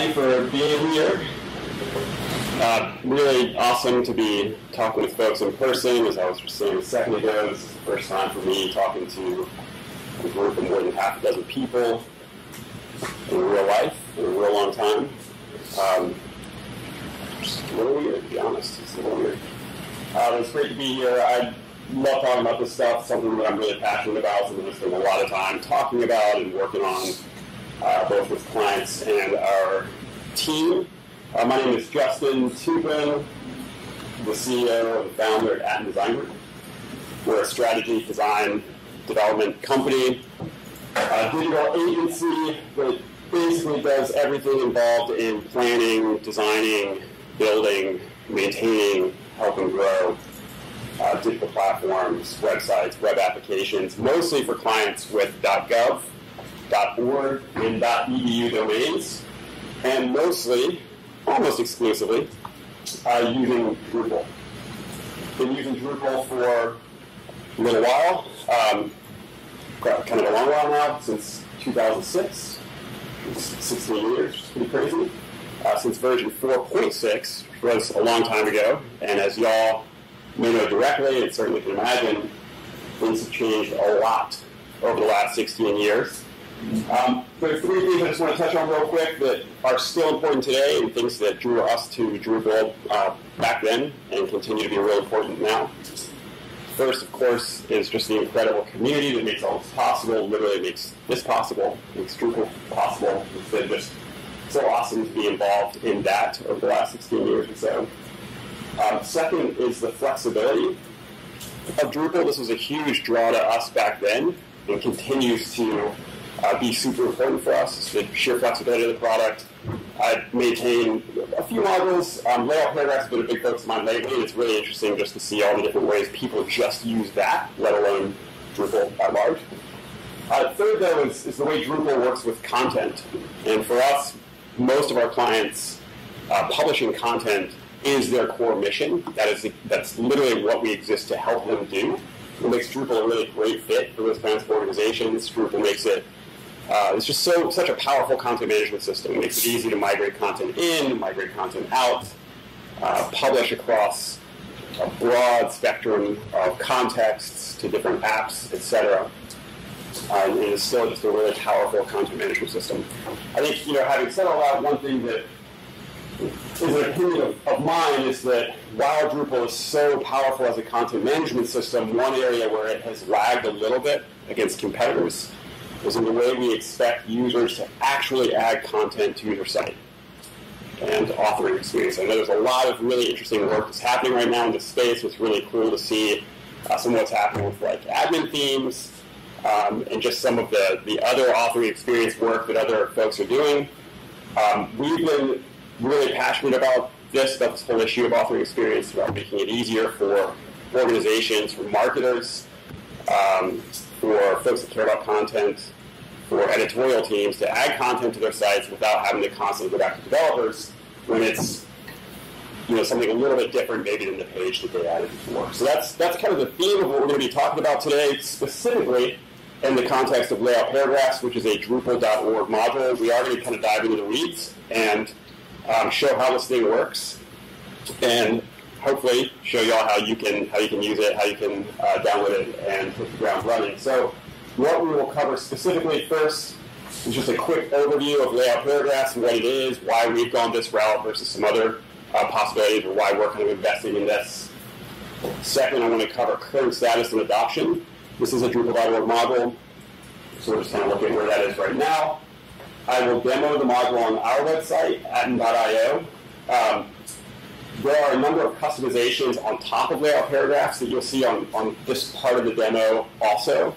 everybody for being here. Uh, really awesome to be talking with folks in person. As I was just saying a second ago, this is the first time for me talking to a group of more than half a dozen people in real life in a real long time. Um, just a little weird, to be honest. It's a little weird. Uh, it's great to be here. I love talking about this stuff, something that I'm really passionate about, something I spend a lot of time talking about and working on, uh, both with clients and our team. Uh, my name is Justin Toupin, the CEO and founder at Aten Design Group. We're a strategy, design, development company, a digital agency that basically does everything involved in planning, designing, building, maintaining, helping grow uh, digital platforms, websites, web applications, mostly for clients with .gov, .org, and .edu domains, and mostly almost exclusively, uh, using Drupal. Been using Drupal for a little while, um, kind of a long while now, since 2006, 16 years, pretty crazy. Uh, since version 4.6, which was a long time ago, and as y'all may know directly, and certainly can imagine, things have changed a lot over the last 16 years. Um, there are three things I just want to touch on real quick that are still important today and things that drew us to Drupal uh, back then and continue to be real important now. First, of course, is just the incredible community that makes all this possible, literally makes this possible, makes Drupal possible. It's been just so awesome to be involved in that over the last 16 years or so. Um, second is the flexibility of Drupal. This was a huge draw to us back then and continues to uh, be super important for us. It's The sheer flexibility of the product. I maintain a few modules. Um, layout paragraphs have been a big focus of mine lately. It's really interesting just to see all the different ways people just use that, let alone Drupal at large. Uh, third, though, is, is, the way Drupal works with content. And for us, most of our clients, uh, publishing content is their core mission. That is that's literally what we exist to help them do. It makes Drupal a really great fit for those kinds of organizations. Drupal makes it uh, it's just so such a powerful content management system. It makes it easy to migrate content in, migrate content out, uh, publish across a broad spectrum of contexts to different apps, etc. Uh, and it is still just a really powerful content management system. I think, you know, having said all that, one thing that is an opinion of, of mine is that while Drupal is so powerful as a content management system, one area where it has lagged a little bit against competitors is in the way we expect users to actually add content to your site and authoring experience. I know there's a lot of really interesting work that's happening right now in this space. It's really cool to see uh, some of what's happening with like admin themes um, and just some of the, the other authoring experience work that other folks are doing. Um, we've been really passionate about this, about this whole issue of authoring experience, about making it easier for organizations, for marketers, um, for folks that care about content, for editorial teams to add content to their sites without having to constantly go back to developers when it's you know something a little bit different maybe than the page that they added before. So that's that's kind of the theme of what we're going to be talking about today, specifically in the context of layout paragraphs, which is a Drupal.org module. We are going to kind of dive into the weeds and um, show how this thing works, and hopefully show y'all how you can how you can use it, how you can uh, download it, and hit the ground running. So what we will cover specifically first is just a quick overview of layout paragraphs and what it is, why we've gone this route versus some other uh, possibilities, or why we're kind of investing in this. Second, I want to cover current status and adoption. This is a Drupal.org module, so we're just kind of looking at where that is right now. I will demo the module on our website, aten.io. Um, there are a number of customizations on top of layout paragraphs that you'll see on, on this part of the demo also.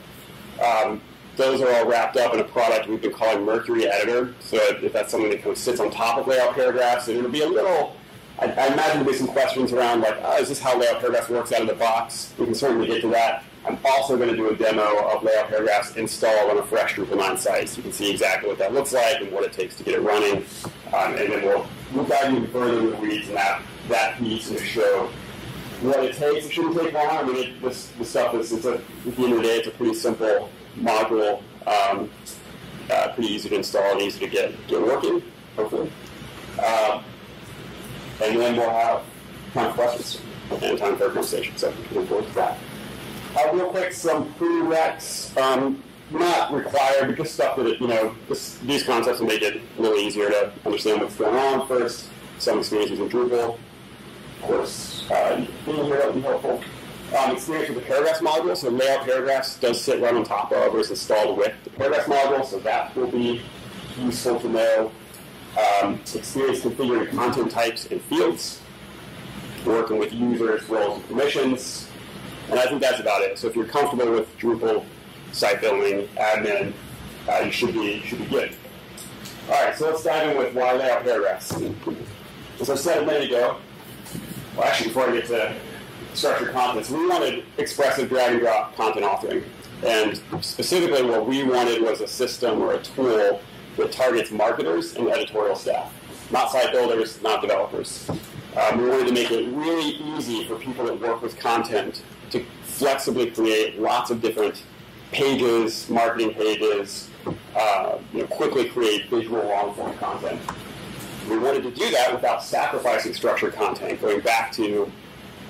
Um, those are all wrapped up in a product we've been calling Mercury Editor. So if that's something that kind of sits on top of layout paragraphs, and it'll be a little, I, I imagine there'll be some questions around like, oh, is this how layout paragraphs works out of the box? We can certainly get to that. I'm also going to do a demo of layout paragraphs installed on a fresh Drupal 9 site, so you can see exactly what that looks like and what it takes to get it running. Um, and then we'll, we'll dive even further into the weeds and that, that piece and show what it takes. It shouldn't take long. I mean, it, this, this stuff is, it's a, at the end of the day, it's a pretty simple module, um, uh, pretty easy to install and easy to get, get working, hopefully. and then we'll have time for questions and time for a conversation. So looking forward to that. Uh, real quick, some prereqs. Um, not required, but just stuff that, you know, this, these concepts will make it little easier to understand what's going on first. Some experience in Drupal. Course, uh, being here that would be helpful. Um, experience with the paragraphs module, so layout paragraphs does sit right on top of or is installed with the paragraphs module, so that will be useful to know. Um, experience configuring content types and fields, working with users, roles, and permissions, and I think that's about it. So if you're comfortable with Drupal site building, admin, uh, you should be should be good. All right, so let's dive in with why layout paragraphs. As I said a minute ago, well, actually, before I get to structured content, we wanted expressive drag and drop content authoring. And specifically, what we wanted was a system or a tool that targets marketers and editorial staff, not site builders, not developers. Um, we wanted to make it really easy for people that work with content to flexibly create lots of different pages, marketing pages, uh, you know, quickly create visual long-form content. We wanted to do that without sacrificing structured content, going back to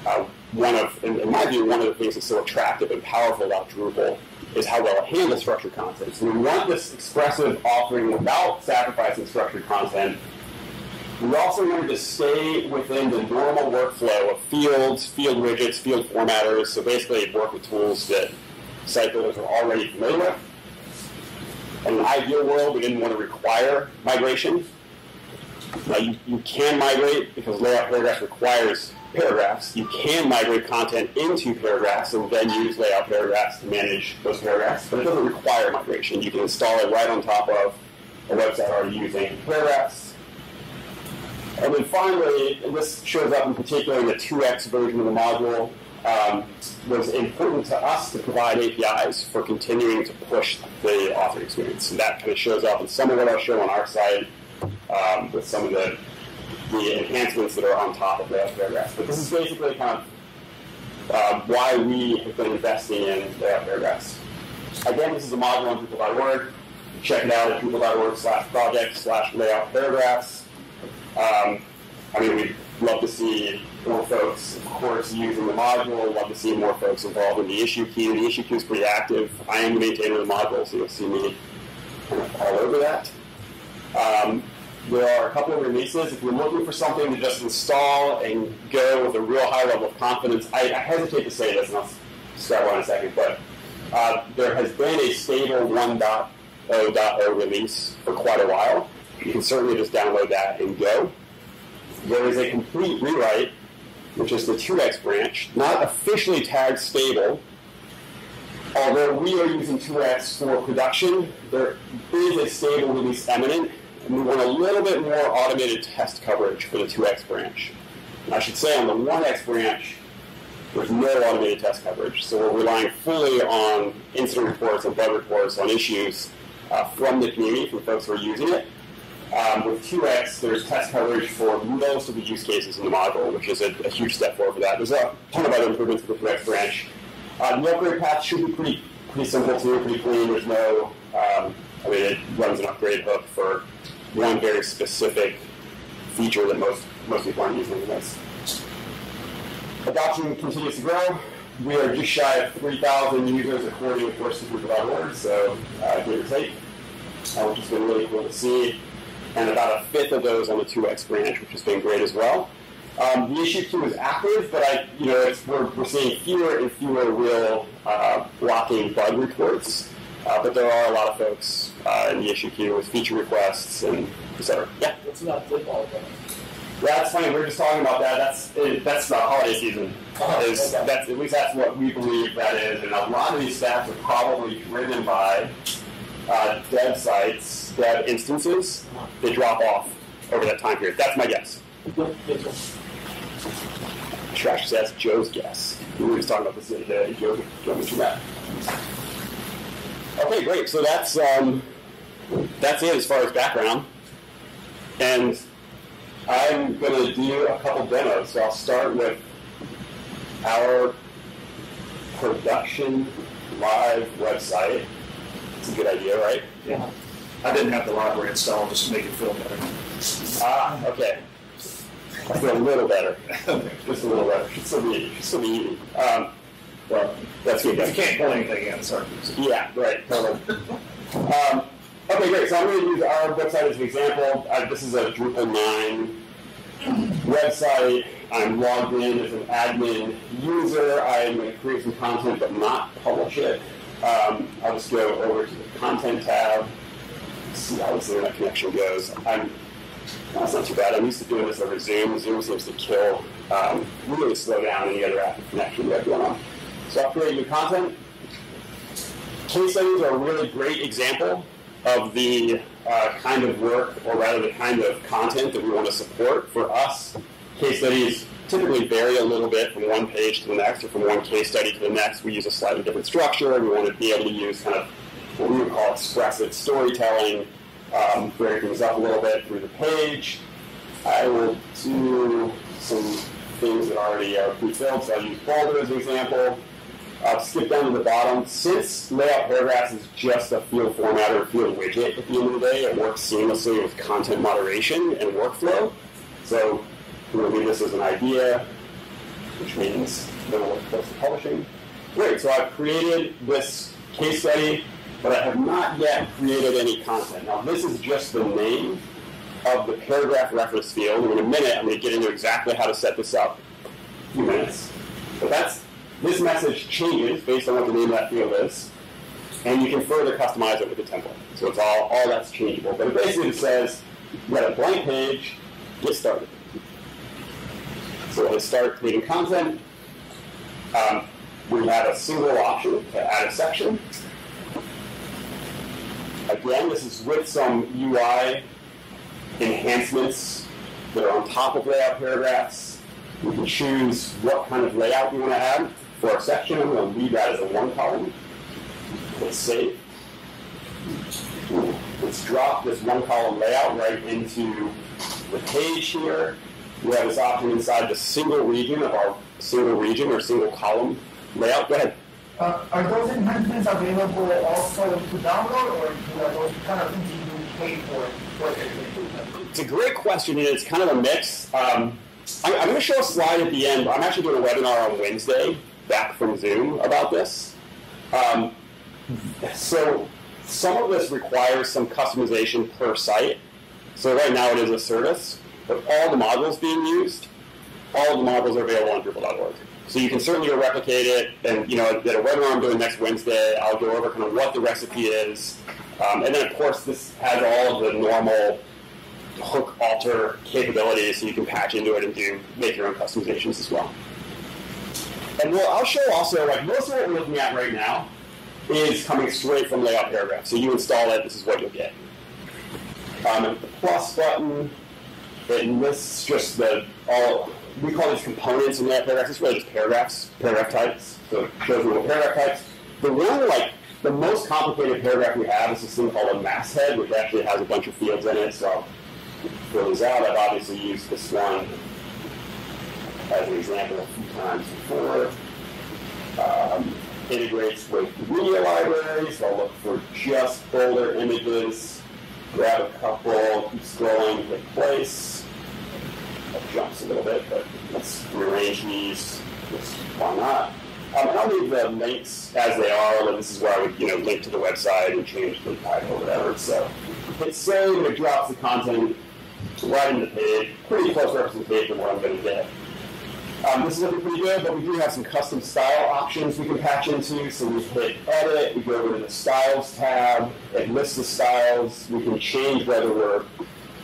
uh, one of, in, in, my view, one of the things that's so attractive and powerful about Drupal is how well it handles structured content. So we want this expressive authoring without sacrificing structured content. We also wanted to stay within the normal workflow of fields, field widgets, field formatters, so basically work with tools that site builders are already familiar with. In an ideal world, we didn't want to require migration. You, you can migrate because layout paragraphs requires paragraphs. You can migrate content into paragraphs and then use layout paragraphs to manage those paragraphs, but it doesn't require migration. You can install it right on top of a website already using paragraphs. And then finally, and this shows up in particular in the 2x version of the module, um, was important to us to provide APIs for continuing to push the author experience. And that kind of shows up in some of what I'll show on our site um, with some of the the enhancements that are on top of layout paragraphs. But this is basically kind of uh, why we have been investing in layout paragraphs. Again, this is a module on Drupal.org. Check it out at Drupal.org slash project slash layout paragraphs. Um, I mean, we'd love to see more folks, of course, using the module. Love to see more folks involved in the issue queue. The issue queue is pretty active. I am the maintainer of the module, so you'll see me all over that. Um, there are a couple of releases. If you're looking for something to just install and go with a real high level of confidence, I, I hesitate to say this, and I'll describe why in a second, but uh, there has been a stable 1.0.0 release for quite a while. You can certainly just download that and go. There is a complete rewrite, which is the 2x branch, not officially tagged stable, although we are using 2x for production, there is a stable release imminent, we want a little bit more automated test coverage for the 2x branch. And I should say on the 1x branch, there's no automated test coverage. So we're relying fully on incident reports and bug reports on issues uh, from the community, from folks who are using it. Um, with 2x, there's test coverage for most of the use cases in the module, which is a, a huge step forward for that. There's a ton of other improvements for the 2x branch. Uh, the upgrade path should be pretty pretty simple too, pretty clean. There's no, um, I mean, it runs an upgrade hook for one very specific feature that most most people aren't using this. Adoption continues to grow. We are just shy of 3,000 users according to courses.org, so uh, give or take, uh, which has been really cool to see. And about a fifth of those on the 2x branch, which has been great as well. Um, the issue queue is active, but I, you know, we're, we're seeing fewer and fewer real uh, blocking bug reports. Uh, but there are a lot of folks uh, in the issue queue with feature requests and etc. Yeah. What's about football? That's funny. We are just talking about that. That's it, that's the holiday season. Oh, is okay. that's at least that's what we believe that is, and a lot of these stats are probably driven by uh, dev sites, dev instances. They drop off over that time period. That's my guess. Trash says Joe's guess. We were just talking about this the other day. Joe, Joe mentioned that. Okay, great. So that's um, that's it as far as background, and I'm going to do a couple demos. So I'll start with our production live website. It's a good idea, right? Yeah. I didn't have the library installed just to make it feel better. Ah, okay. I feel a little better. Just a little better. Should still be, should still be eating. Um, well, that's good. You can't pull anything in, sorry. Yeah, right, totally. Um, okay, great. So I'm going to use our website as an example. Uh, this is a Drupal 9 website. I'm logged in as an admin user. I'm going to create some content but not publish it. Um, I'll just go over to the content tab, see how this internet connection goes. I'm that's not too bad. I'm used to doing this over Zoom. Zoom seems to kill, um, really slow down any other active connection we have going on. I'll create new content. Case studies are a really great example of the uh, kind of work, or rather the kind of content that we want to support. For us, case studies typically vary a little bit from one page to the next, or from one case study to the next. We use a slightly different structure. We want to be able to use kind of what we would call expressive storytelling, um, break things up a little bit through the page. I will do some things that already are pre-filled, so I'll use Boulder as an example. I'll skip down to the bottom. Since layout paragraphs is just a field formatter field widget at the end of the day, it works seamlessly with content moderation and workflow. So we're going to leave this as an idea, which means then we'll work close to publishing. Great, so I've created this case study, but I have not yet created any content. Now this is just the name of the paragraph reference field, in a minute I'm going to get into exactly how to set this up. A few minutes. But that's this message changes based on what the name of that field is, and you can further customize it with the template. So it's all, all that's changeable. But it basically says, got a blank page, get started. So let's start creating content. Um, we have a single option to add a section. Again, this is with some UI enhancements that are on top of layout paragraphs. We can choose what kind of layout we want to add for our section. I'm going to leave that as a one column. Let's save. Let's drop this one column layout right into the page here. We have this option inside the single region of our single region or single column layout. Go ahead. Uh, are those enhancements available also to download, or are those kind of things you pay for? It's a great question, and it's kind of a mix. Um, I'm, I'm going to show a slide at the end. I'm actually doing a webinar on Wednesday back from Zoom about this. Um, so some of this requires some customization per site. So right now it is a service, but all the modules being used, all the modules are available on Drupal.org. So you can certainly replicate it, and you know, at a webinar I'm doing next Wednesday, I'll go over kind of what the recipe is, um, and then of course this has all of the normal hook alter capabilities, so you can patch into it and do make your own customizations as well. And we'll, I'll show also, like most of what we're looking at right now is coming straight from layout paragraph. So you install it, this is what you'll get. Um, the plus button, it lists just the all we call these components in layout paragraphs. It's really just paragraphs, paragraph types. So it shows you paragraph types. The one like the most complicated paragraph we have is this thing called a masthead, which actually has a bunch of fields in it. So I'll fill these out. I've obviously used this one as an example a few times before. Um, integrates with media libraries. I'll look for just Boulder images, grab a couple, keep scrolling, hit place. That jumps a little bit, but let's rearrange these. Just why not? Um, I'll leave the links as they are. But this is where I would, you know, link to the website and change the title or whatever. So hit save, it drops the content right in the page. Pretty close representation of what I'm going to get. Um, this is looking pretty good, but we do have some custom style options we can patch into. So we hit edit, we go over to the styles tab, it lists the styles. We can change whether we're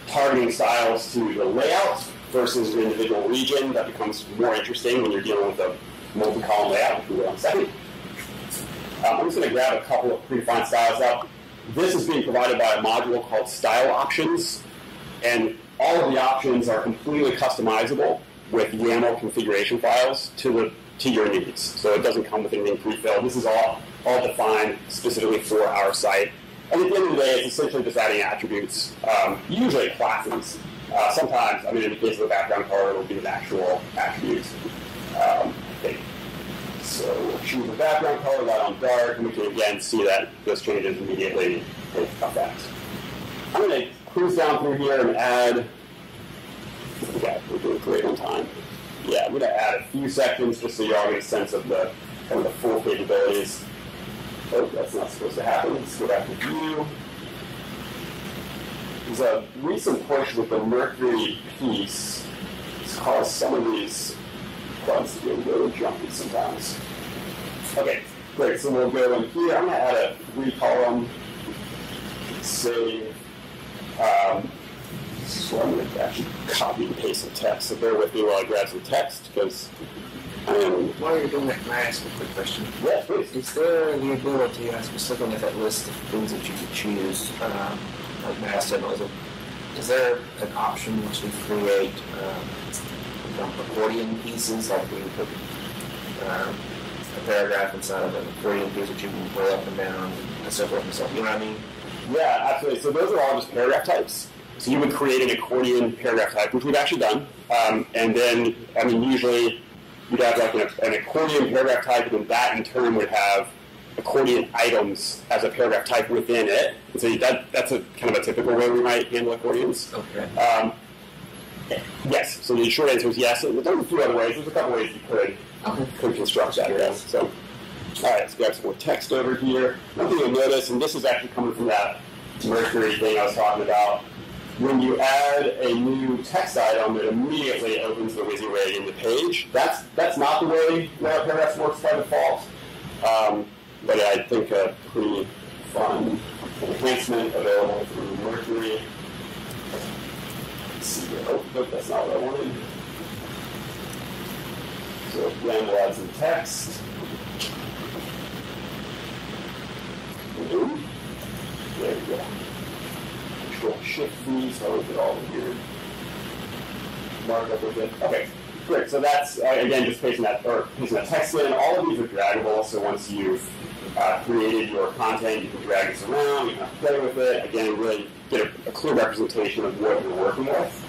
targeting styles to the layout versus an individual region. That becomes more interesting when you're dealing with a multi-column layout, which we will in a second. Um, I'm just going to grab a couple of predefined styles up. This is being provided by a module called Style Options, and all of the options are completely customizable with YAML configuration files to the to your needs. So it doesn't come with anything pre-filled. This is all all defined specifically for our site. And at the end of the day, it's essentially just adding attributes, um, usually classes. Uh, sometimes, I mean, in the case of the background color, it'll be an actual attribute. Um, so we'll choose the background color, light on dark, and we can again see that those changes immediately with effect. I'm going to cruise down through here and add. Yeah, we're doing great. On time. Yeah, I'm going to add a few seconds just so you all get a sense of the kind of the full capabilities. Oh, that's not supposed to happen. Let's go back to view. There's a recent push with the Mercury piece. It's caused some of these plugs to get little jumpy sometimes. Okay, great. So we'll go in here. I'm going to add a three column save. Um, so I'm going to actually copy and paste some text. So bear with me while I grab some text because am. While you're doing that, can I ask a quick question? Yeah, please. Is there the ability, I was looking at that list of things that you could choose, um, like masthead, is there an option to create um, accordion pieces, like we put um, a paragraph inside of an accordion piece that you can roll up and down and so forth and so on? You know what I mean? Yeah, absolutely. So those are all just paragraph types. So you would create an accordion paragraph type, which we've actually done. Um, and then, I mean, usually you'd have like an, an, accordion paragraph type, and then that in turn would have accordion items as a paragraph type within it. And so that, that's a kind of a typical way we might handle accordions. Okay. Um, yes. So the short answer is yes. There's a few other ways. There's a couple ways you could, okay. could construct that. Yes. So, all right, let's grab some more text over here. One thing you'll notice, and this is actually coming from that Mercury thing I was talking about, when you add a new text item, it immediately opens the WYSIWYG in the page. That's that's not the way Layout Paragraphs works by default, um, but I think a pretty fun enhancement available through Mercury. Let's see. Oh, that's not what I wanted. So again, we'll add some text. There we go. Shift V, so I don't get all markup with it. Okay, great. So that's uh, again just pasting that or pasting that text in. All of these are draggable. So once you've uh, created your content, you can drag this around. You can play with it. Again, really get a, a clear representation of what you're working with.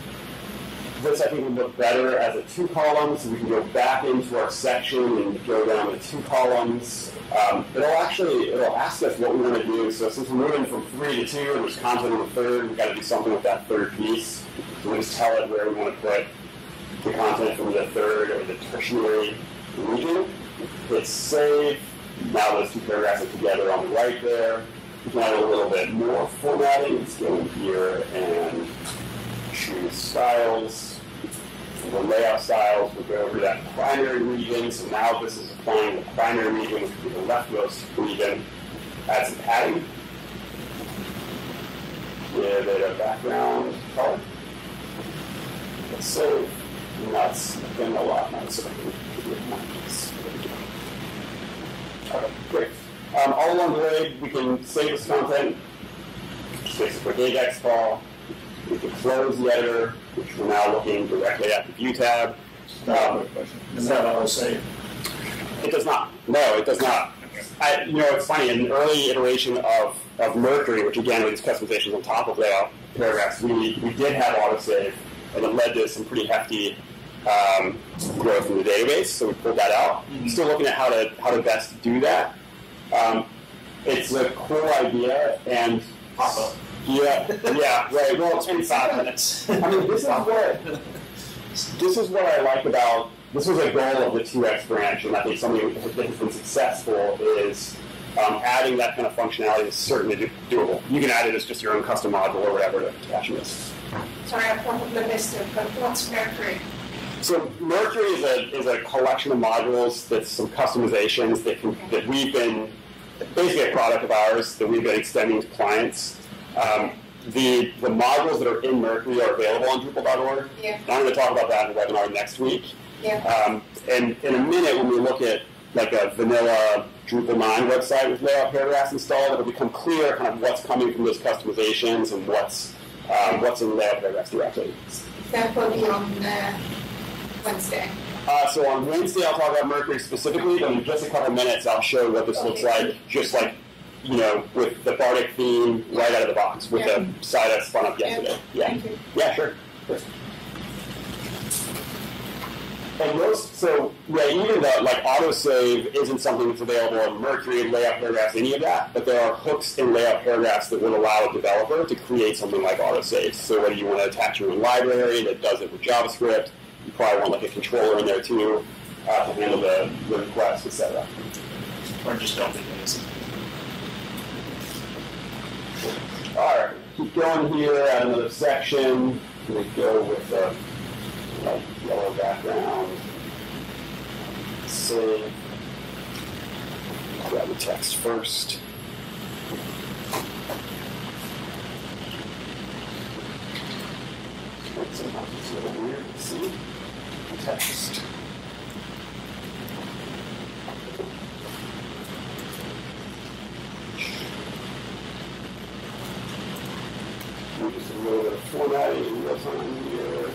This I think would look better as a two column, so we can go back into our section and go down to two columns. Um, it'll actually it'll ask us what we want to do. So since we're moving from three to two, and there's content on the third, we've got to do something with that third piece. So we'll just tell it where we want to put the content from the third or the tertiary region. Hit save. Now those two paragraphs are together on the right there. We can add a little bit more formatting. Let's go in here and choose styles. The layout styles, we'll go over that primary region. So now this is applying the primary region, which would be the leftmost region. Add some padding. It a background color. Let's save. That's been a lot nicer. Okay, great. Um, all along the way, we can save this content. Just a quick. We can close the editor, which we're now looking directly at the View tab. Um, Is that auto save? it does not. No, it does not. I, you know, it's funny. In an early iteration of, of Mercury, which again with these customizations on top of layout paragraphs, we, we did have autosave, and it led to some pretty hefty um, growth in the database. So we pulled that out. Still looking at how to how to best do that. Um, it's a cool idea, and Pop up. Yeah, yeah, right. Well, it's Twenty five minutes. I mean, this is what this is what I like about this was a goal of the 2x branch, and I think something that has been successful is um, adding that kind of functionality is certainly do- doable. You can add it as just your own custom module or whatever to attach this. Sorry, I probably missed it, but what's Mercury? So Mercury is a, is a collection of modules that's some customizations that, can, that we've been basically a product of ours that we've been extending to clients. Um, the, the modules that are in Mercury are available on Drupal.org. Yeah. And I'm going to talk about that in the webinar next week. Yeah. Um, and in a minute, when we look at like a vanilla Drupal 9 website with layout paragraphs installed, it'll become clear kind of what's coming from those customizations and what's um, what's in layout paragraphs directly. That will be on uh, Wednesday. Uh, so on Wednesday, I'll talk about Mercury specifically, but in just a couple minutes, I'll show what this looks like, just like, you know, with the Bartik theme right out of the box, with Yeah. the site I spun up yesterday. Yeah, Thank you. yeah, sure. Sure. And most, so yeah, even the like autosave isn't something that's available in Mercury, layout paragraphs, any of that. But there are hooks in layout paragraphs that would allow a developer to create something like autosave. So whether you want to attach your own library that does it with JavaScript, You probably want like a controller in there too uh, to handle the, the requests, etc. Or just don't be lazy. All right, keep going here. Add another section. We go with a light yellow background. Save. Grab the text first. Somehow it's a little weird see text. Just a little bit of formatting in real time here.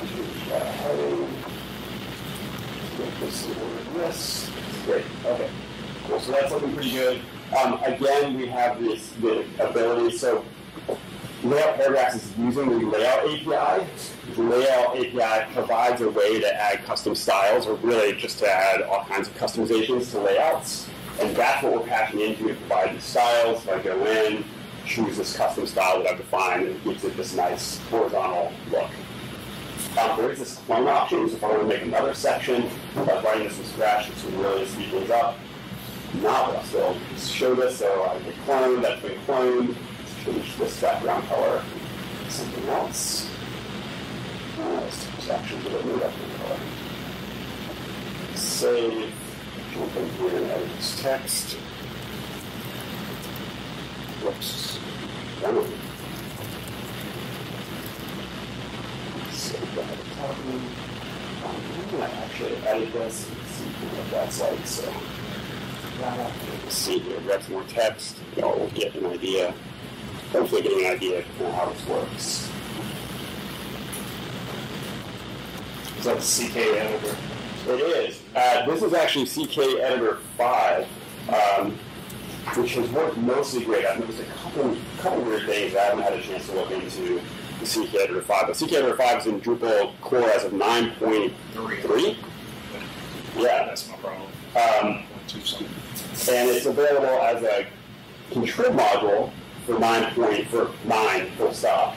Change that heading. Make this a little bit less. Great. Okay. Cool. So that's looking pretty good. Um, again, we have this the ability. So layout paragraphs is using the layout API. The layout API provides a way to add custom styles, or really just to add all kinds of customizations to layouts. And that's what we're passing into to provide the styles. If I go in, choose this custom style that I've defined, and it gives it this nice horizontal look. Um, there is this clone option, so if I want to make another section, like writing this from scratch, would really speed things up. I'll still show this, so I get cloned, that's been cloned. Change this background color to something else. Uh, this is actually a new background color. Save, jump in here and edit this text. Whoops. Done. Save that at the top. Um, I'm gonna actually edit this and see what that's like, so. See here, some more text, y'all will get an idea, hopefully get an idea of kind of how this works. Is that the CK editor? It is. Uh, this is actually CK Editor 5, um, which has worked mostly great. I've noticed a couple, couple weird things I haven't had a chance to look into the CK Editor 5. But CK Editor 5 is in Drupal core as of 9.3. Yeah. That's my problem. Um. And it's available as a contrib module for nine point for nine full stop.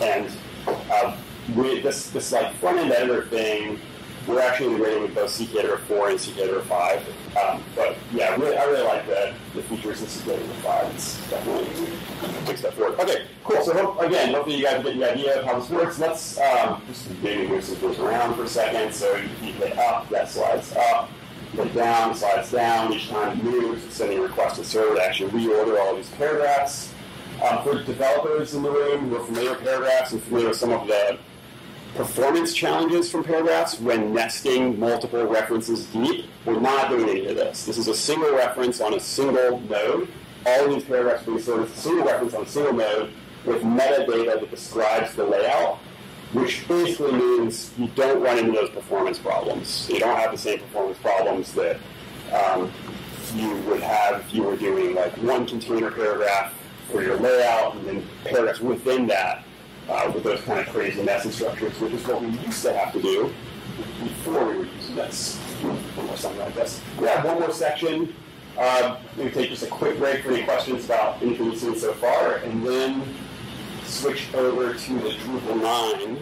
And uh, with this this like front end editor thing, we're actually integrating with both CK Editor four and CK Editor five. Um, but yeah, really, I really like the the features in CK Editor five. It's definitely a big step forward. Okay, cool. So hope, again, hopefully you guys get the idea of how this works. Let's um, just maybe move some things around for a second. So you hit up, that slides up it down, slides down, each time it moves, it's sending a request to server to actually reorder all these paragraphs. Um, for developers in the room who are familiar with paragraphs and familiar with some of the performance challenges from paragraphs when nesting multiple references deep, we're not doing any of this. This is a single reference on a single node. All of these paragraphs being stored as a single reference on a single node with metadata that describes the layout which basically means you don't run into those performance problems. You don't have the same performance problems that um, you would have if you were doing like one container paragraph for your layout and then paragraphs within that uh, with those kind of crazy nested structures, which is what we used to have to do before we were using this or something like this. We have one more section. Uh, maybe take just a quick break for any questions about anything you've seen so far, and then switch over to the Drupal 9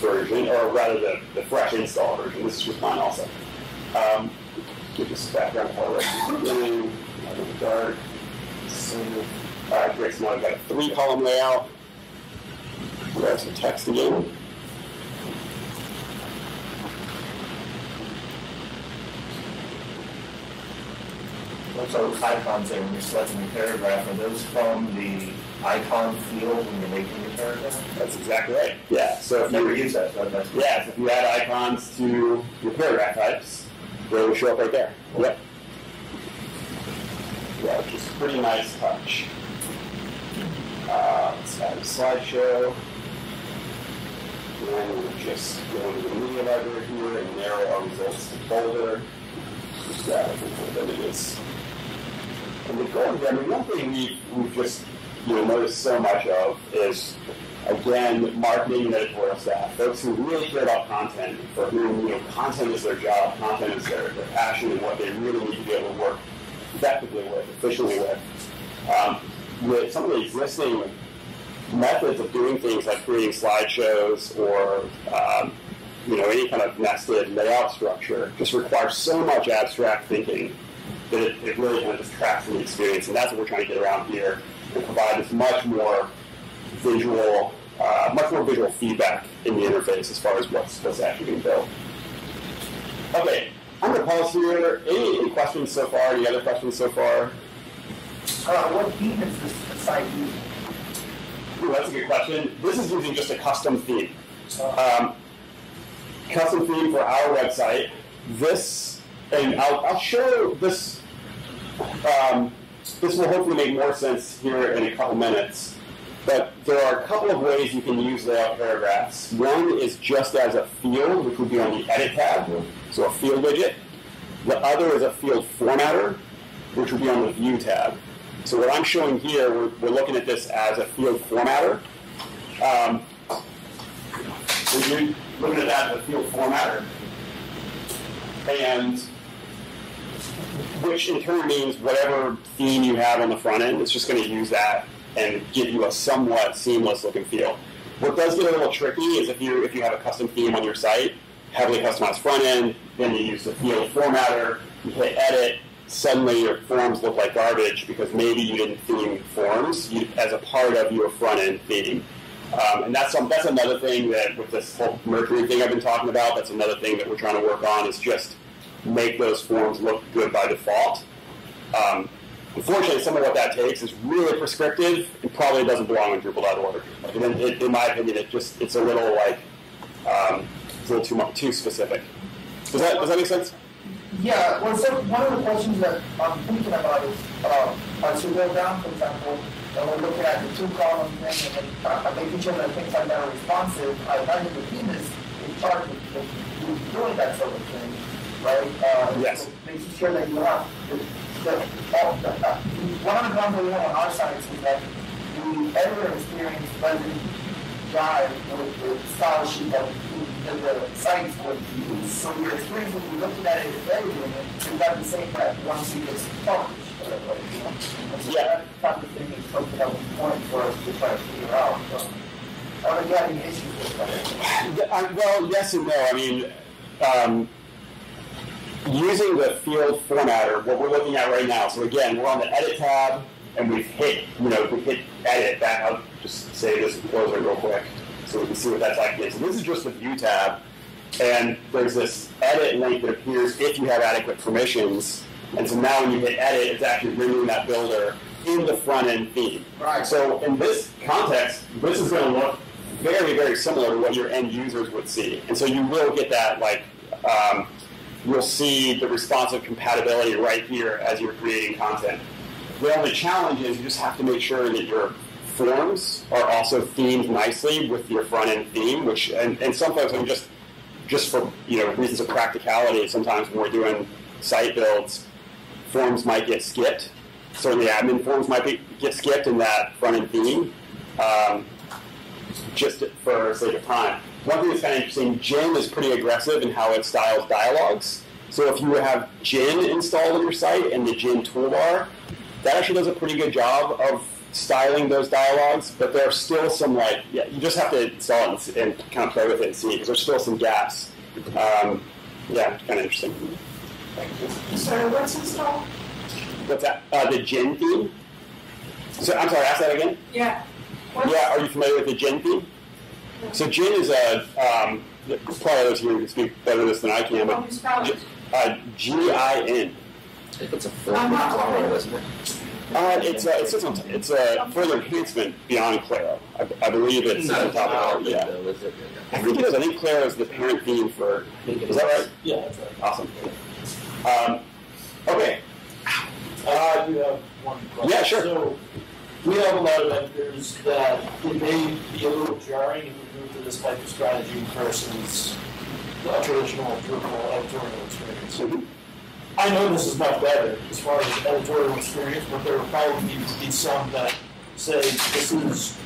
version, or rather the, the fresh install version. This is with mine also. Um, give this background color the it dark. So, All right, great. So now I've got a three column layout. Grab some text again. What's those icons there when you're selecting your paragraph? Are those from the icon field when you're making your paragraph? That's exactly right. Yeah. So if you use that, but that's yeah, so if you add icons to your paragraph types, they will show up right there. Yep. Yeah, which is a pretty nice touch. Uh, let's add a slideshow. And we'll just go into the media library here and narrow our results to Boulder. Just grab a couple of images. And the goal I mean, one thing we've, we've just you know, noticed so much of is, again, marketing and editorial staff, folks who really care about content, for whom, you know, content is their job, content is their, their passion and what they really need to be able to work effectively with, efficiently with. Um, with some of the existing methods of doing things like creating slideshows or um, you know any kind of nested layout structure just requires so much abstract thinking that it, it really kind of distracts from the experience, and that's what we're trying to get around here and provide this much more visual, uh, much more visual feedback in the interface as far as what's what's actually being built. Okay, I'm going to pause here. Any, any questions so far? Any other questions so far? Uh, what theme is this site using? Ooh, that's a good question. This is using just a custom theme. Um, custom theme for our website. This, and I'll, I'll show this. Um, this will hopefully make more sense here in a couple minutes. But there are a couple of ways you can use layout paragraphs. One is just as a field, which would be on the edit tab, so a field widget. The other is a field formatter, which would be on the view tab. So what I'm showing here, we're, we're looking at this as a field formatter. Um, so you're looking at that as a field formatter. And which in turn means whatever theme you have on the front end, it's just going to use that and give you a somewhat seamless looking feel. What does get a little tricky is if you if you have a custom theme on your site, heavily customized front end, then you use the field formatter, you hit edit, suddenly your forms look like garbage because maybe you didn't theme forms you, as a part of your front end theme. Um, and that's some, that's another thing that with this whole Mercury thing I've been talking about, that's another thing that we're trying to work on is just make those forms look good by default. Um, unfortunately, some of what that takes is really prescriptive and probably doesn't belong in Drupal.org. Like, in, in, in my opinion, it just it's a little like um, it's a little too much, too specific. Does that does that make sense? Yeah, well, so one of the questions that I'm thinking about is, uh, as you go down, for example, and we're looking at the two column thing and then, uh, making sure that things like that are responsive, I imagine the team is in charge of doing that sort of thing, right? Uh, Yes. so Making sure that you have, the, the, uh, the, uh, one of the problems that we have on our sites is that the editor experience doesn't jive with the style sheet that the, the would use. So your experience when you're looking at it and editing it, is not the same that once you get published. uh, you so Yeah. that type of thing is something that was important for us to try to figure out. So, are you having issues with that? Yeah, Well, yes and no. I mean, um, using the field formatter, what we're looking at right now. So again, we're on the edit tab, and we've hit, you know, we hit edit. That I'll just say this and close it real quick, so we can see what that's like. So this is just the view tab, and there's this edit link that appears if you have adequate permissions. And so now when you hit edit, it's actually bringing that builder in the front end theme. Right. So in this context, this is going to look very, very similar to what your end users would see. And so you will get that, like, um, you'll see the responsive compatibility right here as you're creating content. The only challenge is you just have to make sure that your forms are also themed nicely with your front end theme, which, and, and I mean, just, just for, you know, reasons of practicality, sometimes when we're doing site builds, forms might get skipped. Certainly admin forms might be, get skipped in that front end theme. Um, just for sake of time. One thing that's kind of interesting, Gin is pretty aggressive in how it styles dialogues. So if you have Gin installed on your site and the Gin toolbar, that actually does a pretty good job of styling those dialogues, but there are still some like, yeah, you just have to install it and, and kind of play with it and see, because there's still some gaps. Um, yeah, kind of interesting. So what's installed? What's that? Uh, the Gin theme? So, I'm sorry, ask that again? Yeah. What's- Yeah, are you familiar with the gin theme? So gin is a um, probably those here who can speak better this than I can, but you spell it? uh, G I N. I it's a full I'm not column, aware. isn't it? Uh, it's a, it's a, it's a further enhancement beyond Claro. I, I believe it's on top of it. Yeah, Though, is it? I think it is. I think Claro is the parent theme for. Is that right? Yeah, right. Awesome. Um, okay. Uh, I do have one question. Yeah, sure. So, we have a lot of editors that it may be a little jarring if we move to this type of strategy versus a traditional Drupal editorial experience. Mhm. I know this is much better as far as editorial experience, but there will probably be some that say this is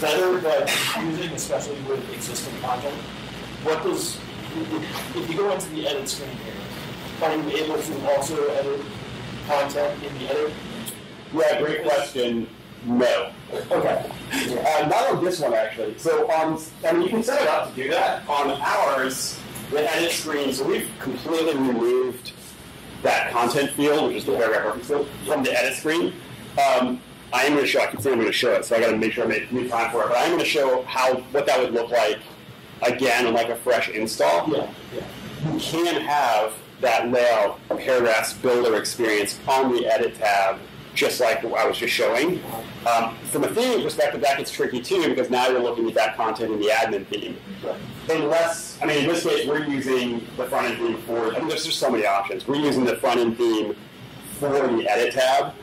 better but confusing, especially with existing content. What does, if, if you go into the edit screen here, are you able to also edit content in the edit? Yeah, great question. No. Okay. Uh, not on this one actually. So on, I mean, you can set it up to do that. On ours, the edit screen, so we've completely removed that content field, which is the paragraph reference field, from the edit screen. Um, I am going to show. I can saying I'm going to show it, so I got to make sure I make, make time for it. But I'm going to show how what that would look like again on like a fresh install. Yeah, yeah. You can have that layout paragraphs builder experience on the edit tab, just like I was just showing. Um, from a theming perspective, that gets tricky too because now you're looking at that content in the admin theme. Unless, I mean, in this case, we're using the front end theme for. I mean, there's just so many options. We're using the front end theme for the edit tab.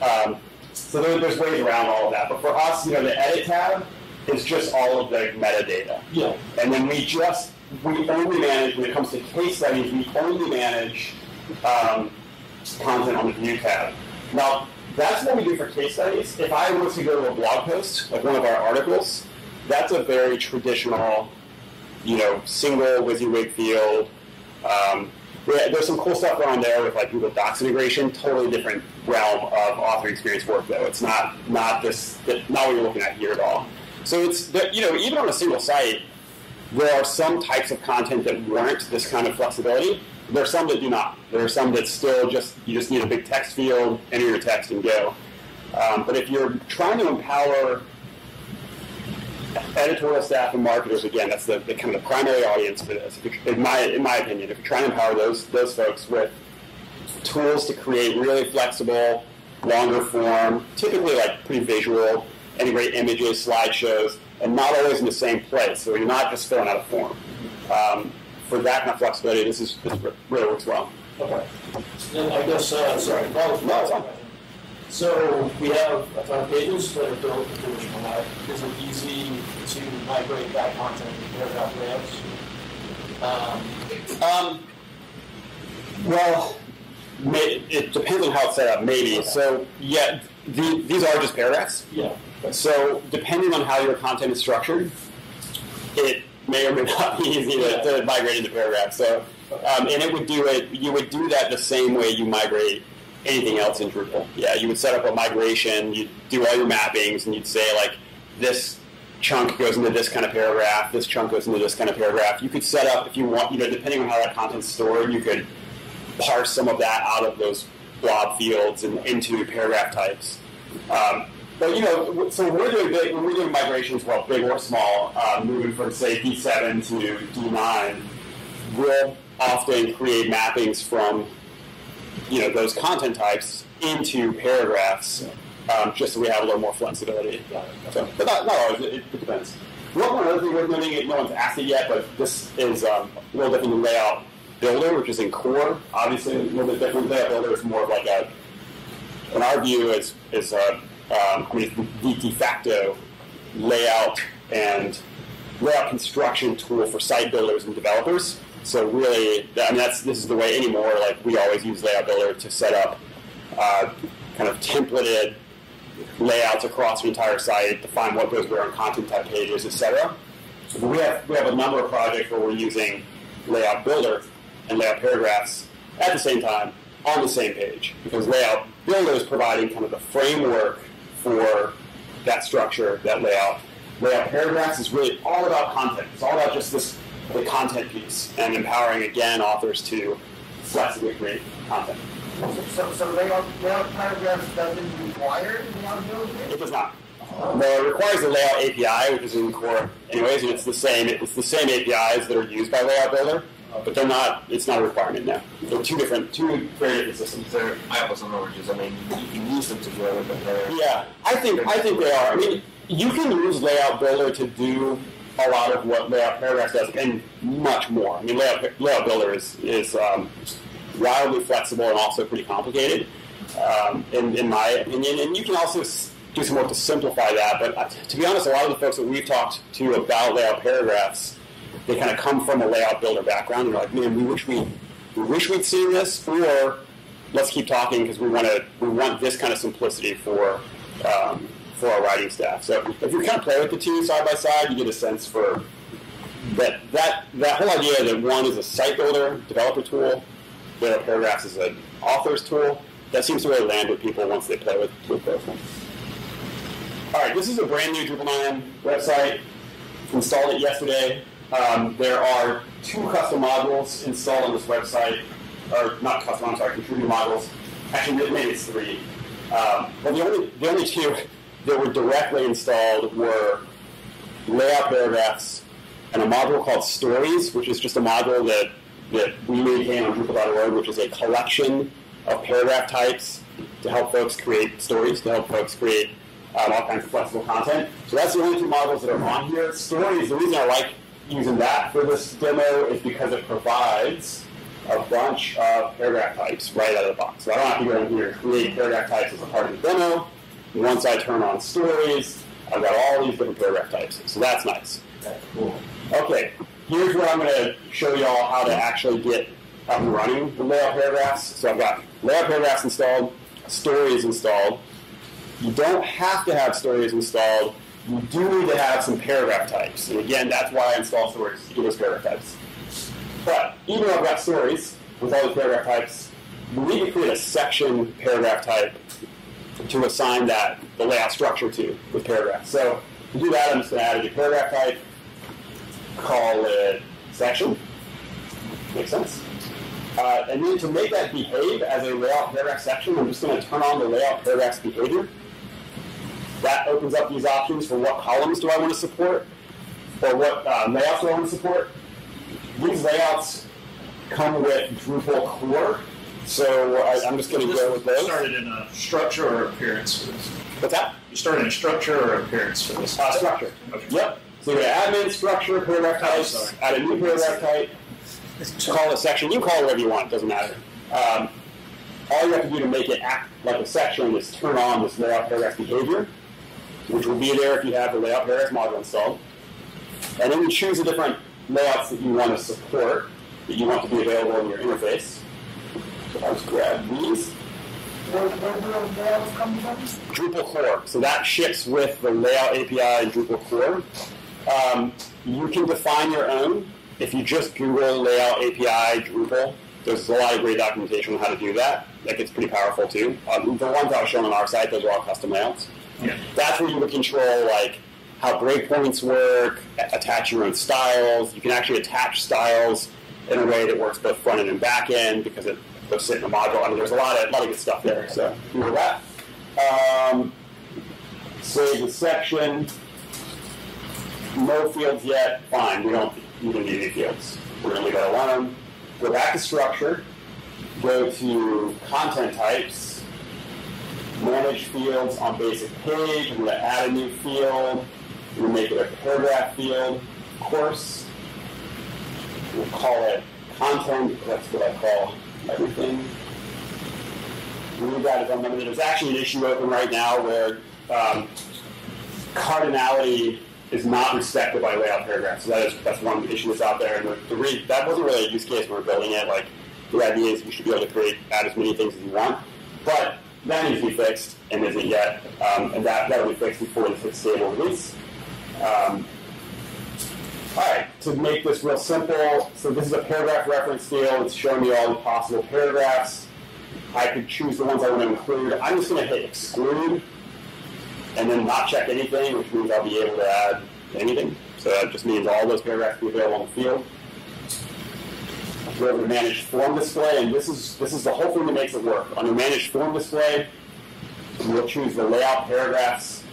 Um, so there, there's ways around all of that. But for us, you know, the edit tab is just all of the metadata. Yeah. And then we just, we only manage, when it comes to case studies, we only manage um, content on the view tab. Now, that's what we do for case studies. If I was to go to a blog post, like one of our articles, that's a very traditional, you know, single WYSIWYG field. Um, there's some cool stuff around there with like Google Docs integration, totally different realm of author experience work, though. It's not not this not what you're looking at here at all. So it's you know even on a single site, there are some types of content that warrant this kind of flexibility. There are some that do not. There are some that still just you just need a big text field, enter your text, and go. Um, but if you're trying to empower editorial staff and marketers, again, that's the, the kind of the primary audience for this. In my in my opinion, if you're trying to empower those those folks with tools to create really flexible, longer form, typically like pretty visual, integrate images, slideshows, and not always in the same place. So you're not just filling out a form. Um, for that kind of flexibility, this is this really works well. Okay. And I guess, uh, sorry, No. So we have a ton of pages that are built in traditional web. Is it easy to migrate that content to paragraph layouts? Um, Um, well, may, it depends on how it's set up, maybe. So, yeah, the, these are just paragraphs. yeah. So, depending on how your content is structured, it may or may not be easy to, to migrate into paragraphs. So, um, and it would do it. You would do that the same way you migrate anything else in Drupal. Yeah, you would set up a migration. You'd do all your mappings, and you'd say like this chunk goes into this kind of paragraph. This chunk goes into this kind of paragraph. You could set up if you want. You know, depending on how that content's stored, you could parse some of that out of those blob fields and into paragraph types. Um, but you know, so we're doing big, when we're doing migrations, well, big or small, uh, moving from say D7 to D9, we'll often create mappings from you know those content types into paragraphs, um, just so we have a little more flexibility. So, but not, not always. It, it depends. One more other thing we're doing, no one's asked it yet, but this is um, a little different than Layout Builder, which is in Core. Obviously, a little bit different. Layout Builder is more of like a, in our view, is is a, um, mean, the de facto layout and layout construction tool for site builders and developers. So really, I mean, that's this is the way anymore. Like we always use Layout Builder to set up uh, kind of templated layouts across the entire site, define what goes where on content type pages, etc. But we have we have a number of projects where we're using Layout Builder and Layout Paragraphs at the same time on the same page because Layout Builder is providing kind of the framework for that structure, that layout. Layout Paragraphs is really all about content. It's all about just this the content piece and empowering again authors to flexibly create content. So, so layout, layout paragraphs doesn't require layout builder? It does not. No, it requires the layout API, which is in core anyways, and it's the same. It's the same APIs that are used by Layout Builder, but they're not. It's not a requirement now. They're two different, two very different systems. They're apples and oranges. I mean, you can use them together, but they're Yeah, I think I think they are. I mean, you can use Layout Builder to do a lot of what Layout Paragraphs does, and much more. I mean, Layout, layout Builder is is um, wildly flexible and also pretty complicated, um, in, in my opinion. And you can also do some work to simplify that. But uh, to be honest, a lot of the folks that we've talked to about Layout Paragraphs, they kind of come from a Layout Builder background, and they're like, man, we wish we we wish we'd seen this, or let's keep talking because we want to we want this kind of simplicity for um, for our writing staff. So if you kind of play with the two side by side, you get a sense for that that that whole idea that one is a site builder developer tool, the other paragraphs is an author's tool. That seems to really land with people once they play with, with both them. All right, this is a brand new Drupal 9 website. Installed it yesterday. Um, there are two custom modules installed on this website, or not custom, I'm sorry, contributing modules. Actually, maybe it's three. Um, the only, the only two that were directly installed were layout paragraphs and a module called Stories, which is just a module that, that we maintain on Drupal.org, which is a collection of paragraph types to help folks create stories, to help folks create um, all kinds of flexible content. So that's the only two modules that are on here. Stories, the reason I like using that for this demo is because it provides a bunch of paragraph types right out of the box. So I don't have to go in here and create paragraph types as a part of the demo. Once I turn on stories, I've got all these different paragraph types. So that's nice. That's cool. Okay, here's where I'm going to show you all how to actually get up and running with layout paragraphs. So I've got layout paragraphs installed, stories installed. You don't have to have stories installed. You do need to have some paragraph types. And again, that's why I install stories, to give us paragraph types. But even though I've got stories with all the paragraph types, we need to create a section paragraph type to assign that the layout structure to with paragraphs. So to do that, I'm just going to add a new paragraph type, call it section. Makes sense. Uh, and then to make that behave as a layout paragraph section, I'm just going to turn on the layout paragraphs behavior. That opens up these options for what columns do I want to support, or what uh, layouts do I want to support. These layouts come with Drupal core, so I, I'm just going to go with You those. started in a structure or appearance for this? What's that? You started in a structure or appearance for this? Uh, structure. Okay. Yep. So you add admin, structure, paragraph types, add a new paragraph type, call a section. You can call it whatever you want, doesn't matter. Um, all you have to do to make it act like a section is turn on this layout paragraph behavior, which will be there if you have the layout paragraph module installed. And then you choose the different layouts that you want to support, that you want to be available in your interface. So I'll just grab these. Where, where do those layouts come from? Drupal core. So that ships with the layout API in Drupal core. Um, you can define your own. If you just Google layout API Drupal, there's a lot of great documentation on how to do that. That gets pretty powerful too. Um, the ones I was showing on our site, those are all custom layouts. Yeah. That's where you would control like how breakpoints work, attach your own styles. You can actually attach styles in a way that works both front end and back end because it goes sit in a module. I mean, there's a lot of lot of good stuff there. So Google that. Um, save the section. No fields yet. Fine. We don't even need any fields. We're going to leave that alone. Go back to structure. Go to content types. Manage fields on basic page. I'm going to add a new field. We'll make it a paragraph field. Course. We'll call it content. That's what I call everything. Leave that as unlimited. There's actually an issue open right now where um, cardinality is not respected by layout paragraphs. So that is that's one issue that's out there. And the, the re- that wasn't really a use case when we were building it. Like the idea is you should be able to create add as many things as you want, but that needs to be fixed and isn't yet. Um, and that that'll be fixed before the fixed stable release. Um, all right, to make this real simple, so this is a paragraph reference field. It's showing me all the possible paragraphs. I could choose the ones I want to include. I'm just going to hit exclude and then not check anything, which means I'll be able to add anything. So that just means all those paragraphs will be available on the field. Go over to manage form display, and this is this is the whole thing that makes it work. Under manage form display, we'll choose the layout paragraphs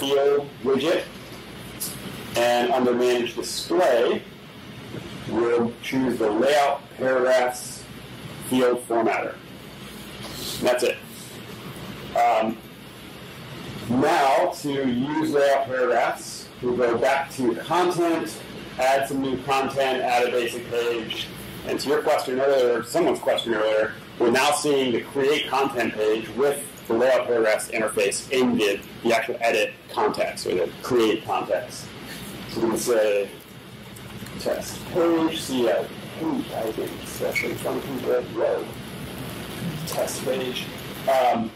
field widget, and under manage display, we'll choose the layout paragraphs field formatter. And that's it. Um, now, to use layout paragraphs, we'll go back to content, add some new content, add a basic page. And to your question earlier, someone's question earlier, we're now seeing the create content page with the layout paragraphs interface in the, the actual edit context or the create context. So going to say test page, a page typing session function red row. Test page. Um,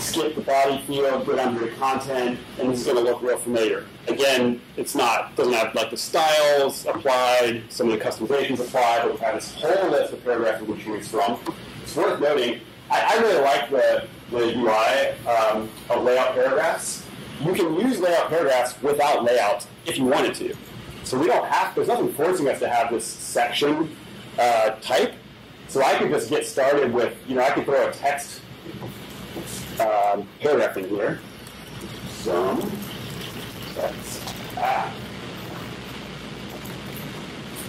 skip the body field, down to the content, and this is going to look real familiar. Again, it's not, doesn't have like the styles applied, some of the customizations applied, but we have this whole list of paragraphs we can choose from. It's worth noting, I, I really like the, the UI um, of layout paragraphs. You can use layout paragraphs without layout if you wanted to. So we don't have, there's nothing forcing us to have this section uh, type. So I could just get started with, you know, I could throw a text um, in here. Some text. Ah.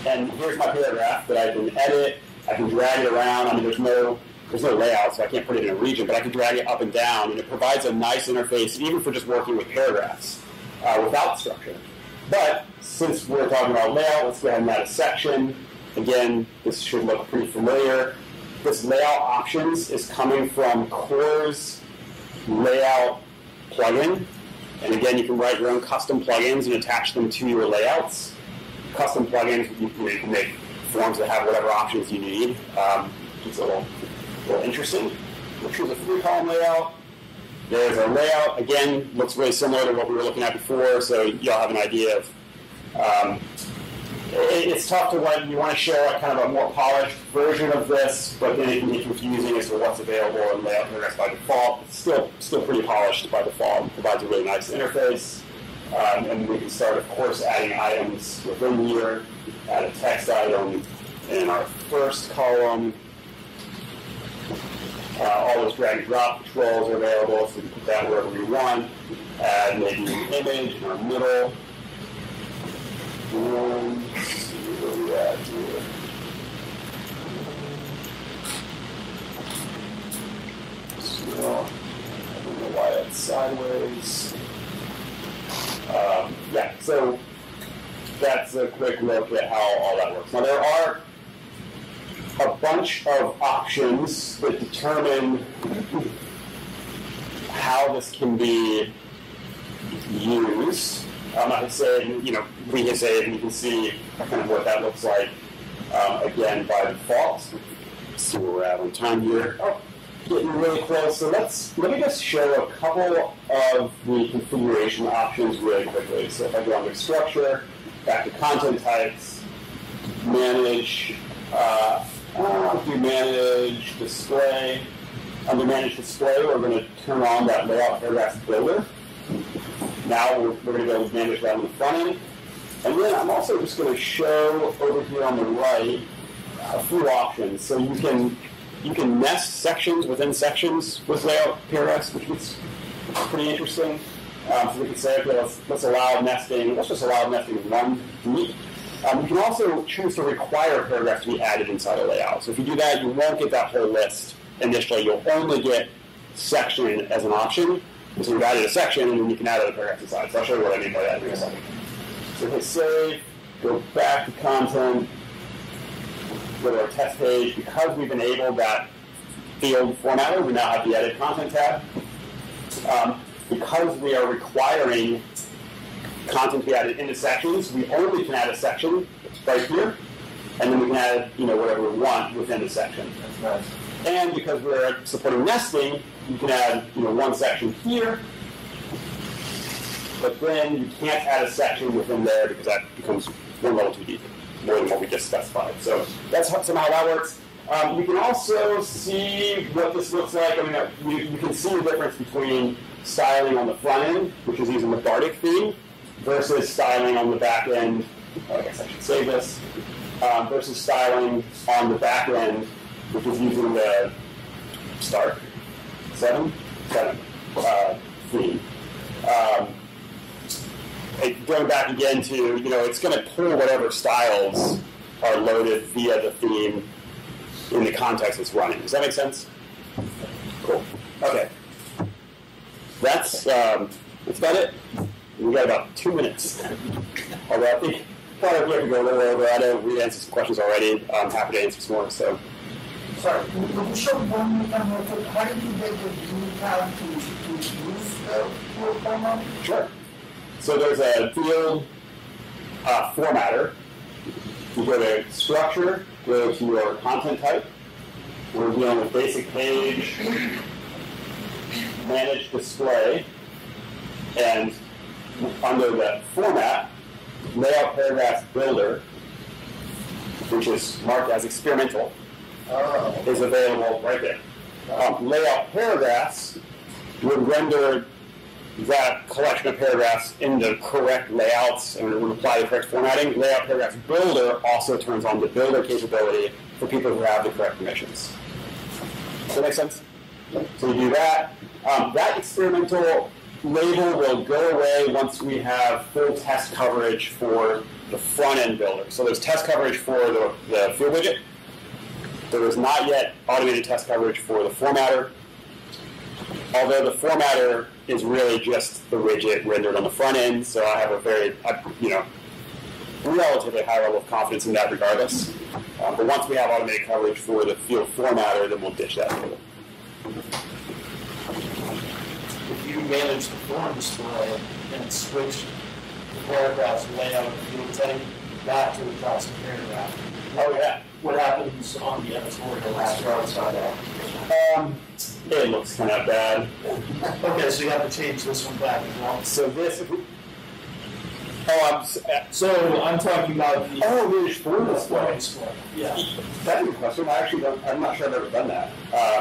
And here's my paragraph that I can edit. I can drag it around. I mean, there's no there's no layout, so I can't put it in a region, but I can drag it up and down, and it provides a nice interface, even for just working with paragraphs uh, without structure. But since we're talking about layout, let's go ahead and add a section. Again, this should look pretty familiar. This layout options is coming from Core's layout plugin. And again, you can write your own custom plugins and attach them to your layouts. Custom plugins, you, can make forms that have whatever options you need. Um, it's a little, little interesting. We'll choose a three column layout. There's our layout. Again, looks really similar to what we were looking at before, so y'all have an idea of. Um, it's tough to when you want to show a kind of a more polished version of this, but then it can be confusing as to what's available in layout paragraphs by default. It's still still pretty polished by default. It provides a really nice interface. Um, and we can start, of course, adding items within here. Add a text item in our first column. Uh, all those drag and drop controls are available, so we can put that wherever we want. Add maybe an image in our middle. Sideways. Um, yeah, so that's a quick look at how all that works. Now there are a bunch of options that determine how this can be used. Um, I can say, you know, we can say, and you can see kind of what that looks like um, again by default. Let's see where we're at on time here. Oh, getting really close. So let's let me just show a couple of the configuration options really quickly. So if I go under structure, back to content types, manage, uh, uh, manage display. Under manage display, we're going to turn on that layout paragraphs builder. Now we're, we're going to go manage that on the front end. And then I'm also just going to show over here on the right a few options. So you can you can nest sections within sections with layout paragraphs, which is pretty interesting. Um, so we can say, okay, let's, let's allow nesting, let's just allow nesting one deep. Um, you can also choose to require paragraphs to be added inside a layout. So if you do that, you won't get that whole list initially. You'll only get section as an option. So you've added a section, and then you can add other paragraphs inside. So I'll show you what I mean by that in a second. So hit save, go back to content, go to our test page. Because we've enabled that field formatter, we now have the edit content tab. Um, because we are requiring content to be added into sections, we only can add a section right here, and then we can add you know whatever we want within the section. That's nice. And because we're supporting nesting, you can add you know one section here, but then you can't add a section within there because that becomes one level too deep, more than what we just specified. So that's how, somehow that works. Um, you can also see what this looks like. I mean, uh, you, you can see the difference between styling on the front end, which is using the Bartik theme, versus styling on the back end. I guess I should save this. Um, versus styling on the back end, which is using the start seven seven uh, theme. Um, it, going back again to you know, it's going to pull whatever styles are loaded via the theme in the context it's running. Does that make sense? Cool. Okay. That's um, that's about it. We got about two minutes. Although I think probably we have to go a little over. I know we answered some questions already. I'm happy to answer some more. So Sorry, blue to, to use the format? Sure. So there's a field uh, formatter. You go to structure, go to your content type. We're dealing with basic page, manage display, and under the format, layout paragraphs builder, which is marked as experimental, is available right there. Um, layout paragraphs would render that collection of paragraphs in the correct layouts and it would apply the correct formatting. Layout paragraphs builder also turns on the builder capability for people who have the correct permissions. Does that make sense? So we do that. Um, that experimental label will go away once we have full test coverage for the front end builder. So there's test coverage for the, the field widget. There is not yet automated test coverage for the formatter. Although the formatter is really just the widget rendered on the front end, so I have a very, you know, relatively high level of confidence in that regardless. Uh, but once we have automated coverage for the field formatter, then we'll ditch that. If you manage the form display and switch the paragraphs layout of the field type back to the classic paragraph, Oh yeah. what happens on the editorial last row side Um, it looks kind of bad. Okay, so you have to change this one back as well. So this, oh, I'm, uh, So I'm talking about the. oh, form Form display. display, yeah. That's a good question. I actually don't, I'm not sure I've ever done that.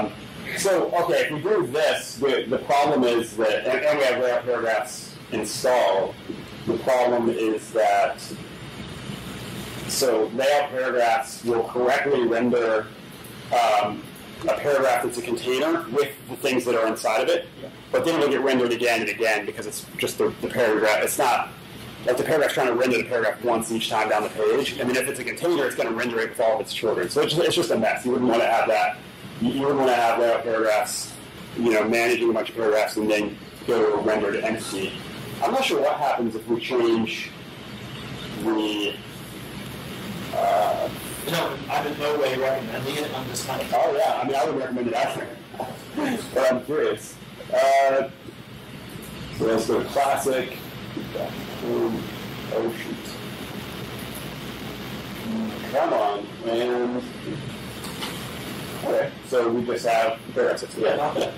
Um, so, okay, if we do this, the, the problem is that, and, and we have layout paragraphs installed, the problem is that, so layout paragraphs will correctly render um, a paragraph that's a container with the things that are inside of it, but then it'll get rendered again and again because it's just the, the paragraph. It's not like the paragraph's trying to render the paragraph once each time down the page, and then if it's a container, it's going to render it with all of its children. So it's just, it's just a mess. You wouldn't want to have that. You you wouldn't want to have layout paragraphs, you know, managing a bunch of paragraphs and then go to a rendered entity. I'm not sure what happens if we change the. Uh, You know, I'm in no way recommending it, I'm just kind of. oh yeah, I mean, I would recommend it after, but I'm curious. Uh, so let's go to classic. Um, oh shoot. Come on, and okay, so we just have six. Yeah.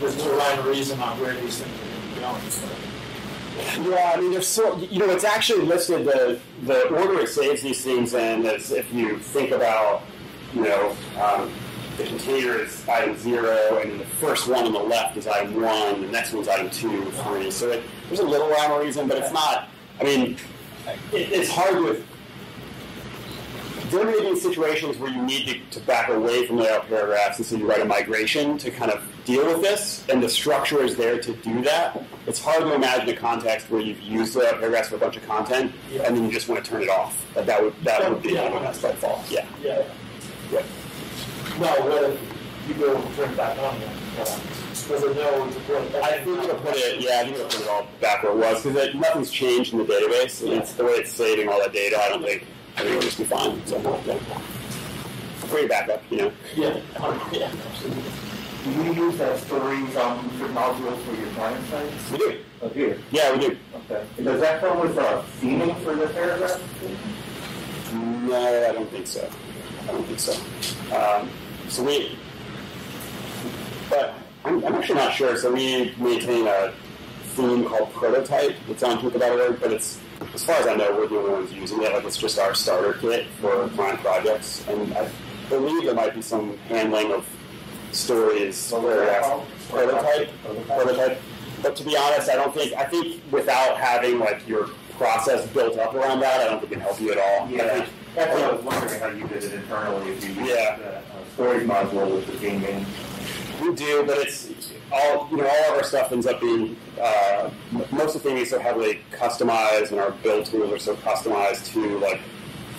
There's no rhyme or reason on where these things are going to be going. Yeah, I mean, there's so you know, it's actually listed the the order it saves these things in is if you think about, you know, um, the container is item zero, and the first one on the left is item one, the next one's item two, three. So it, there's a little rhyme or reason, but it's not. I mean, it, it's hard with. There may be situations where you need to, to back away from layout paragraphs, and so you write a migration to kind of deal with this, and the structure is there to do that. It's hard to imagine a context where you've used layout paragraphs for a bunch of content, and then you just want to turn it off. Like that would that would be Yeah. a mess by default. Yeah. Yeah. yeah. No, what if you go and turn it back on? Was uh, it no to put it? I think it'll put it. Yeah, I think it'll put it all back where it was because nothing's changed in the database. And it's the way it's saving all that data. I don't think. Think just be fine. So, yeah. Free backup, you know. Yeah, yeah, absolutely. Do you use that stories um, module for your client sites? We do. Oh, here. Yeah, we do. Okay. Does that come with a theming for the paragraph? No, I don't think so. I don't think so. Um, so we, but I'm, I'm actually not sure. So we maintain a theme called Prototype. It's on Drupal.org, but it's as far as I know, we're the only ones using it. Like it's just our starter kit for client projects, and I believe there might be some handling of stories. paragraphs. Prototype. Prototype. But to be honest, I don't think. I think without having like your process built up around that, I don't think it can help you at all. I Yeah, think, that's what I was wondering how you did it internally, if you used Yeah. the uh, module with the gaming. We do, but it's all you know. All of our stuff ends up being uh, most of the things are so heavily customized, and our build tools are so customized to like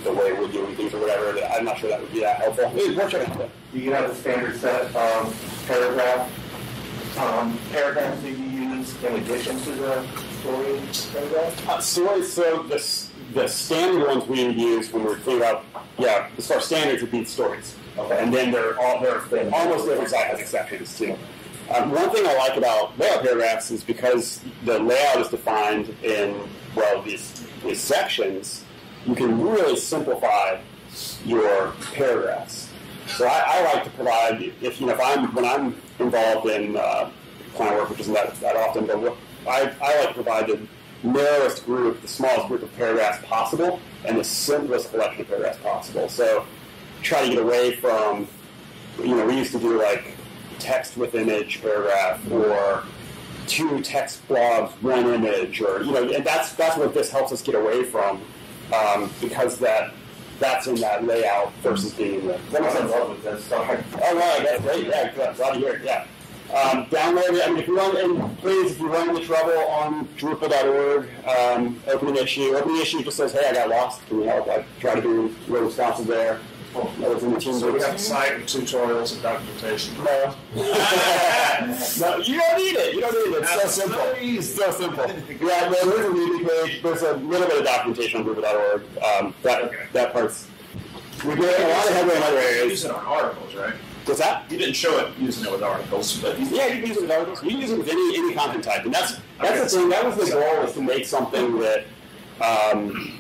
the way we're doing things or whatever. That I'm not sure that would be that helpful. Maybe We're checking into it. Do you have a standard set um, paragraph, um, paragraphs that you use in addition to the story paragraph? Uh, stories. So the the standard ones we use when we're thinking about yeah, as far as standards, it'd be stories. Okay. And then they're all they're, they're almost every site has exceptions too. Um, one thing I like about layout paragraphs is because the layout is defined in well these these sections, you can really simplify your paragraphs. So I, I like to provide if you know if I'm when I'm involved in uh, client work, which isn't that, that often, but I, I like to provide the narrowest group, the smallest group of paragraphs possible, and the simplest collection of paragraphs possible. So try to get away from, you know, we used to do like text with image paragraph or two text blogs, one image, or you know, and that's that's what this helps us get away from um, because that that's in that layout versus being in the. That make sense? Oh, right, that's great. Yeah, glad glad to hear it. Yeah. Um, download it. I mean, if you run, and please, if you run into trouble on Drupal.org, um, open an issue. Open the issue just says, "Hey, I got lost. Can you help?" I try to be really responsive there. Was in the team So we have a site with tutorials and documentation. No. no, you don't need it. You don't need it. It's so simple. It's so simple. Yeah, there's a reading page. There's a little bit of documentation on Drupal.org. Um, that Okay. that part's. We're getting a lot of headway in other areas. use it on articles, right? Does that? You didn't show it using it with articles, but Yeah, you can use it with articles. You can use it with any any content type, and that's that's the thing. That was the goal is to make something that um,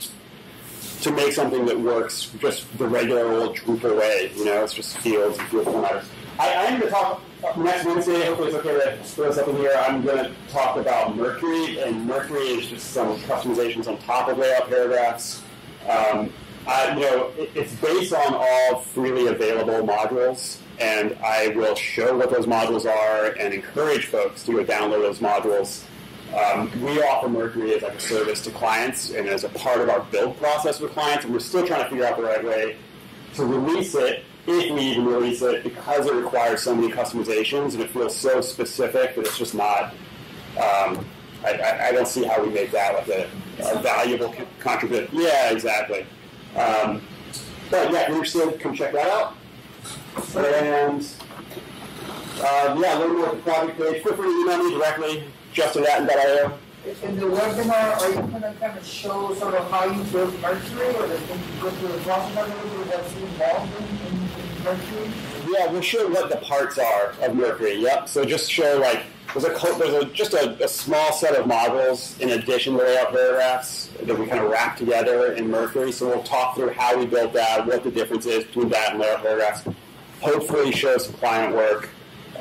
to make something that works just the regular old Drupal way. You know, it's just fields and field formatters. I, I am going to talk uh, next Wednesday. Hopefully, it's okay to throw in here. I'm going to talk about Mercury, and Mercury is just some customizations on top of layout paragraphs. Um, I, you know, it, it's based on all freely available modules, and I will show what those modules are and encourage folks to go download those modules. Um, we offer Mercury as like a service to clients and as a part of our build process with clients, and we're still trying to figure out the right way to release it, if we even release it, because it requires so many customizations and it feels so specific that it's just not. Um, I, I, I don't see how we make that like a, a valuable contribution. Yeah, exactly. Um, but yeah, if you're interested, come check that out. And uh, yeah, learn more at the project page. Feel free to email me directly, justin.io. In the webinar, are you gonna kind of show sort of how you build Mercury, or you go through the process of it, or what's involved in, in, in Mercury? Yeah, we'll show what the parts are of Mercury. Yep. So just show like there's a there's a, just a, a small set of modules in addition to layout paragraphs that we kind of wrap together in Mercury. So we'll talk through how we built that, what the difference is between that and layout paragraphs. Hopefully, show some client work.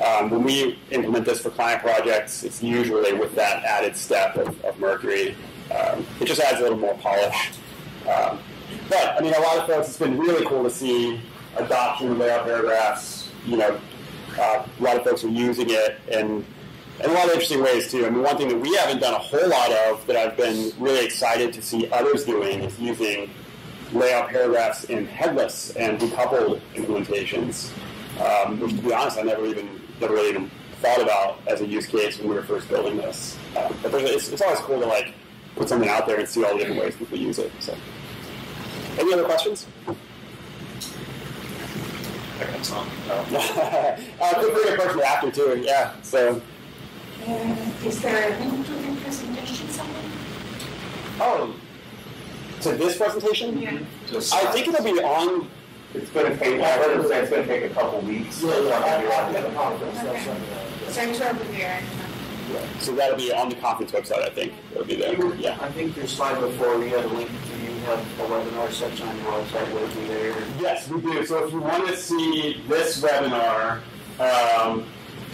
Um, when we implement this for client projects, it's usually with that added step of, of Mercury. Um, it just adds a little more polish. Um, but I mean, a lot of folks, it's been really cool to see adoption of layout paragraphs. You know, uh, a lot of folks are using it, and in a lot of interesting ways too. I mean, one thing that we haven't done a whole lot of that I've been really excited to see others doing is using layout paragraphs in headless and decoupled implementations. Um, which, to be honest, I never even never really even thought about as a use case when we were first building this. Um, but it's, it's always cool to like put something out there and see all the different ways people use it. So, any other questions? I got some. No. uh, feel free to approach me after too. Yeah. So, Uh, Is there a link to the presentation somewhere? oh, to this presentation, Yeah. I think it'll be on. It's gonna take, I heard him say it's gonna take a couple weeks. Yeah, yeah, I'll, I'll get a conference, that's Okay. something. So it's there. So that'll be on the conference website. I think it'll be there. You- Yeah. I think your slide before, you had a link to, you have a webinar section on your website, will it be there? Yes, we do. So if you want to see this webinar, um,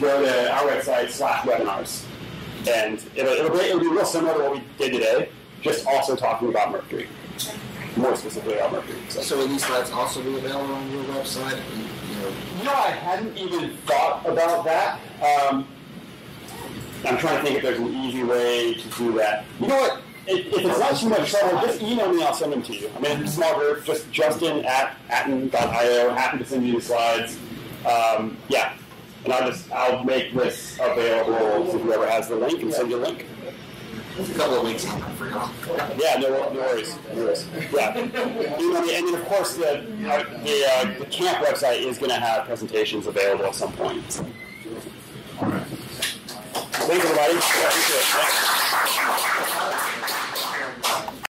go to our website slash webinars, and it'll, it'll, be, it'll be real similar to what we did today, just also talking about Mercury, more specifically about Mercury. So. So will these slides also be available on your website? You know, know, I hadn't even thought about that. Um, I'm trying to think if there's an easy way to do that. You know what? If, if it's not too much trouble, just email me. I'll send them to you. I mean, it's a small group. Just Justin at aten.io. Happy to send you the slides. Um, yeah, and I'll just I'll make this available to whoever has the link and send you a link. A couple of weeks, I forgot. Yeah, no, no worries. No worries. Yeah. Email me, and then of course the uh, the, uh, the camp website is going to have presentations available at some point. Thanks, everybody. Yeah, appreciate it. Yeah.